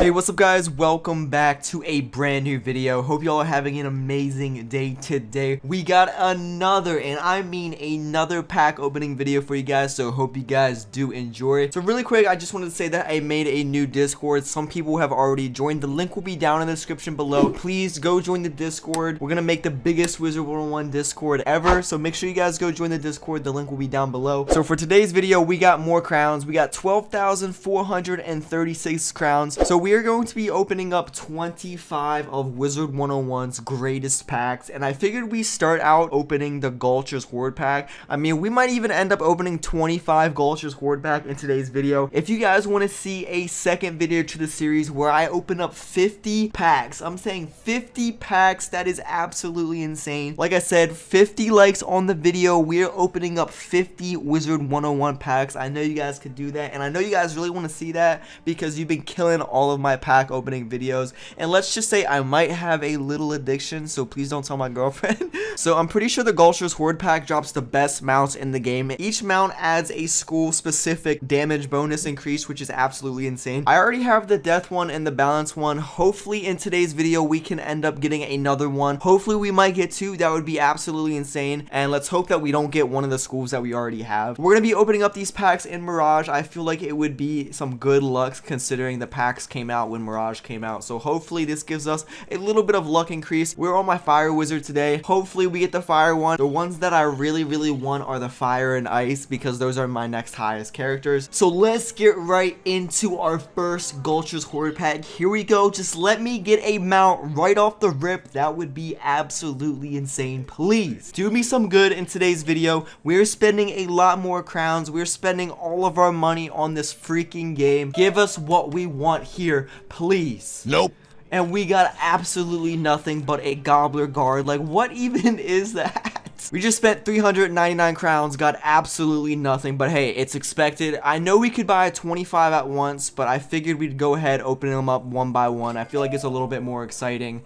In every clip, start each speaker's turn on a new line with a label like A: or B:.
A: Hey, what's up guys? Welcome back to a brand new video. Hope y'all are having an amazing day today. We got another, and I mean another pack opening video for you guys, so hope you guys do enjoy. It. So really quick, I just wanted to say that I made a new Discord. Some people have already joined. The link will be down in the description below. Please go join the Discord. We're gonna make the biggest Wizard 101 Discord ever, so make sure you guys go join the Discord. The link will be down below. So for today's video, we got more crowns. We got 12,436 crowns. So we are going to be opening up 25 of Wizard 101's greatest packs, and I figured we start out opening the Gulcher's Horde pack. I mean, we might even end up opening 25 Gulcher's Horde pack in today's video. If you guys want to see a second video to the series where I open up 50 packs, I'm saying 50 packs, that is absolutely insane. Like I said, 50 likes on the video, we're opening up 50 Wizard 101 packs. I know you guys could do that, and I know you guys really want to see that because you've been killing all of my pack opening videos. And let's just say I might have a little addiction, so please don't tell my girlfriend. so I'm pretty sure the Gulcher's Horde pack drops the best mounts in the game. Each mount adds a school specific damage bonus increase, which is absolutely insane. I already have the death one and the balance one. Hopefully in today's video, we can end up getting another one. Hopefully we might get two. That would be absolutely insane. And let's hope that we don't get one of the schools that we already have. We're going to be opening up these packs in Mirage. I feel like it would be some good luck considering the packs came out when Mirage came out. So hopefully this gives us a little bit of luck increase. We're on my Fire Wizard today. Hopefully we get the Fire one. The ones that I really, really want are the Fire and Ice because those are my next highest characters. So let's get right into our first Gulcher's Horde pack. Here we go. Just let me get a mount right off the rip. That would be absolutely insane. Please do me some good in today's video. We're spending a lot more crowns. We're spending all of our money on this freaking game. Give us what we want here, please.
B: Nope.
A: And we got absolutely nothing but a Gobbler Guard. Like, what even is that? We just spent 399 crowns, got absolutely nothing, but hey, it's expected. I know we could buy 25 at once, but I figured we'd go ahead, open them up one by one. I feel like it's a little bit more exciting.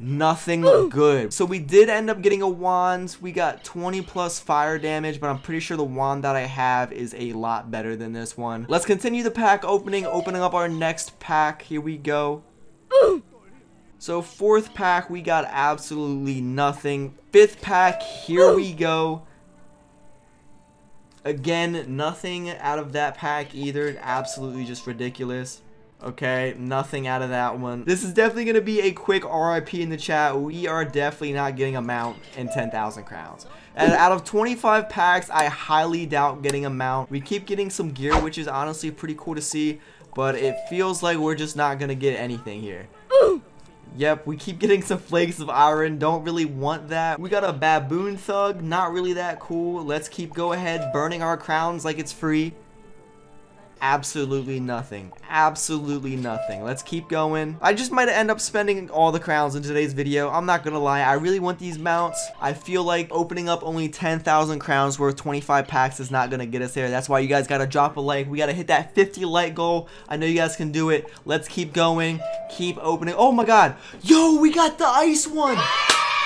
A: Nothing good. So we did end up getting a wand. We got 20 plus fire damage, but I'm pretty sure the wand that I have is a lot better than this one. Let's continue the pack opening, opening up our next pack. Here we go. So fourth pack, we got absolutely nothing. Fifth pack, here we go. Again, nothing out of that pack either. Absolutely just ridiculous. Okay, nothing out of that one. This is definitely going to be a quick RIP in the chat. We are definitely not getting a mount in 10,000 crowns. And out of 25 packs, I highly doubt getting a mount. We keep getting some gear, which is honestly pretty cool to see. But it feels like we're just not going to get anything here. Yep, we keep getting some flakes of iron. Don't really want that. We got a baboon thug. Not really that cool. Let's keep go ahead burning our crowns like it's free absolutely nothing. Absolutely nothing. Let's keep going. I just might end up spending all the crowns in today's video. I'm not gonna lie. I really want these mounts. I feel like opening up only 10,000 crowns worth 25 packs is not gonna get us there. That's why you guys gotta drop a like. We gotta hit that 50 like goal. I know you guys can do it. Let's keep going. Keep opening. Oh my god. Yo, we got the ice one.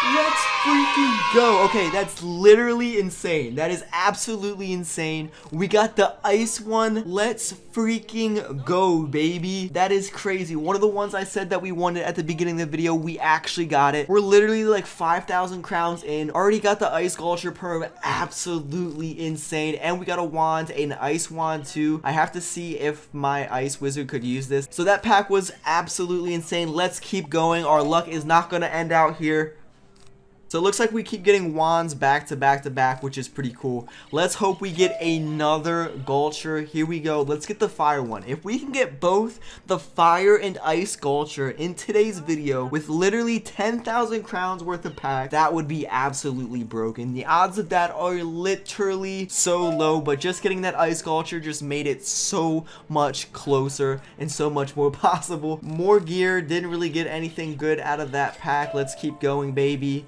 A: Let's freaking go. Okay, that's literally insane. That is absolutely insane. We got the ice one. Let's freaking go, baby. That is crazy. One of the ones I said that we wanted at the beginning of the video, we actually got it. We're literally like 5,000 crowns in. Already got the ice Gulcher perm. Absolutely insane. And we got a wand, an ice wand too. I have to see if my ice wizard could use this. So that pack was absolutely insane. Let's keep going. Our luck is not going to end out here. So it looks like we keep getting wands back to back to back, which is pretty cool. Let's hope we get another Gulcher. Here we go. Let's get the fire one. If we can get both the fire and ice Gulcher in today's video with literally 10,000 crowns worth of pack, that would be absolutely broken. The odds of that are literally so low, but just getting that ice Gulcher just made it so much closer and so much more possible. More gear, didn't really get anything good out of that pack. Let's keep going, baby.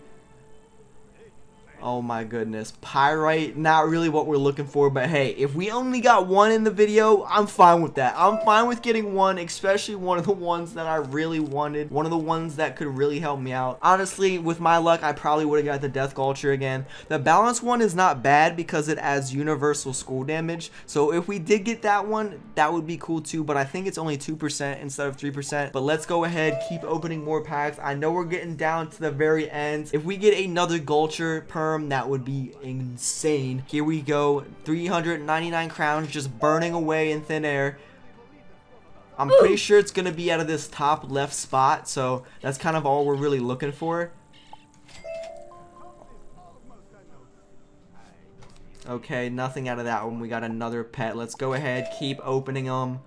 A: Oh my goodness. Pyrite, not really what we're looking for, but hey, if we only got one in the video, I'm fine with that. I'm fine with getting one, especially one of the ones that I really wanted. One of the ones that could really help me out. Honestly, with my luck, I probably would have got the Death Gulcher again. The balance one is not bad because it adds universal school damage. So if we did get that one, that would be cool too, but I think it's only 2% instead of 3%. But let's go ahead, keep opening more packs. I know we're getting down to the very end. If we get another Gulcher perm, that would be insane. Here we go. 399 crowns just burning away in thin air. I'm pretty sure it's going to be out of this top left spot, so that's kind of all we're really looking for. Okay, nothing out of that one. We got another pet. Let's go ahead, keep opening them.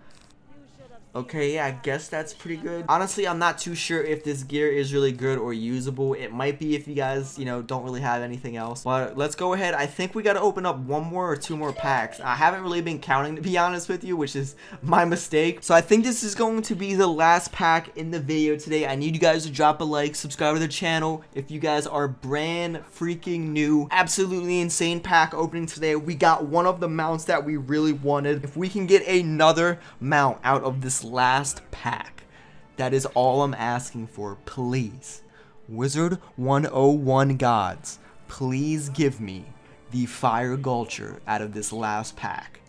A: Okay, yeah, I guess that's pretty good. Honestly, I'm not too sure if this gear is really good or usable. It might be if you guys, you know, don't really have anything else. But let's go ahead. I think we got to open up one more or two more packs. I haven't really been counting, to be honest with you, which is my mistake. So I think this is going to be the last pack in the video today. I need you guys to drop a like, subscribe to the channel. If you guys are brand freaking new, absolutely insane pack opening today. We got one of the mounts that we really wanted. If we can get another mount out of this last pack. That is all I'm asking for, please. Wizard 101 Gods, please give me the Fire Gulcher out of this last pack.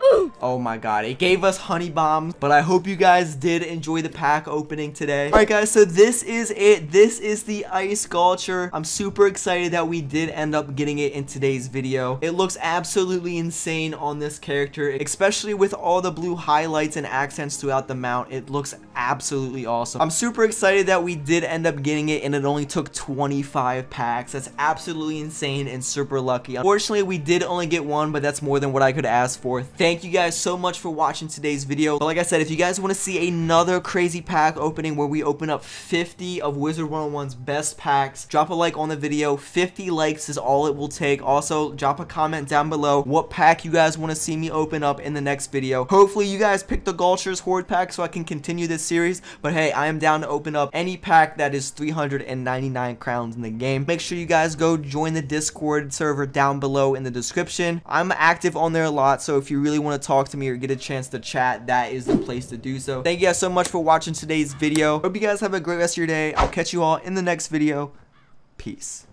A: Oh my god, it gave us honey bombs, but I hope you guys did enjoy the pack opening today. Alright guys, so this is it. This is the Ice Gulcher. I'm super excited that we did end up getting it in today's video. It looks absolutely insane on this character, especially with all the blue highlights and accents throughout the mount. It looks absolutely awesome. I'm super excited that we did end up getting it and it only took 25 packs. That's absolutely insane and super lucky. Unfortunately, we did only get one, but that's more than what I could ask for. Thank you guys guys so much for watching today's video. But like I said, if you guys want to see another crazy pack opening where we open up 50 of Wizard 101's best packs, drop a like on the video. 50 likes is all it will take. Also, drop a comment down below what pack you guys want to see me open up in the next video. Hopefully, you guys pick the Gulchers Horde pack so I can continue this series. But hey, I am down to open up any pack that is 399 crowns in the game. Make sure you guys go join the Discord server down below in the description. I'm active on there a lot, so if you really want to talk talk to me or get a chance to chat, that is the place to do so. Thank you guys so much for watching today's video. Hope you guys have a great rest of your day. I'll catch you all in the next video. Peace.